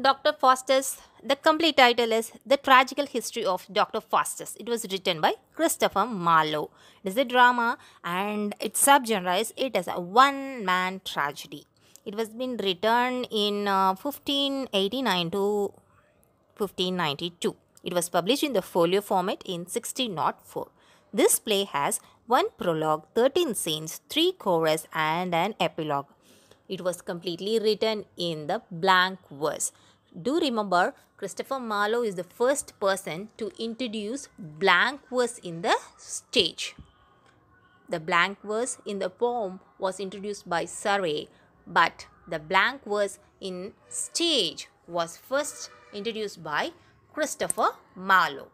Dr. Faustus, the complete title is The Tragical History of Dr. Faustus. It was written by Christopher Marlowe. It is a drama and its subgenre is it is a one man tragedy. It was been written in uh, 1589 to 1592. It was published in the folio format in 1604. This play has one prologue, 13 scenes, three chorus, and an epilogue. It was completely written in the blank verse. Do remember, Christopher Marlowe is the first person to introduce blank verse in the stage. The blank verse in the poem was introduced by Surrey, but the blank verse in stage was first introduced by Christopher Marlowe.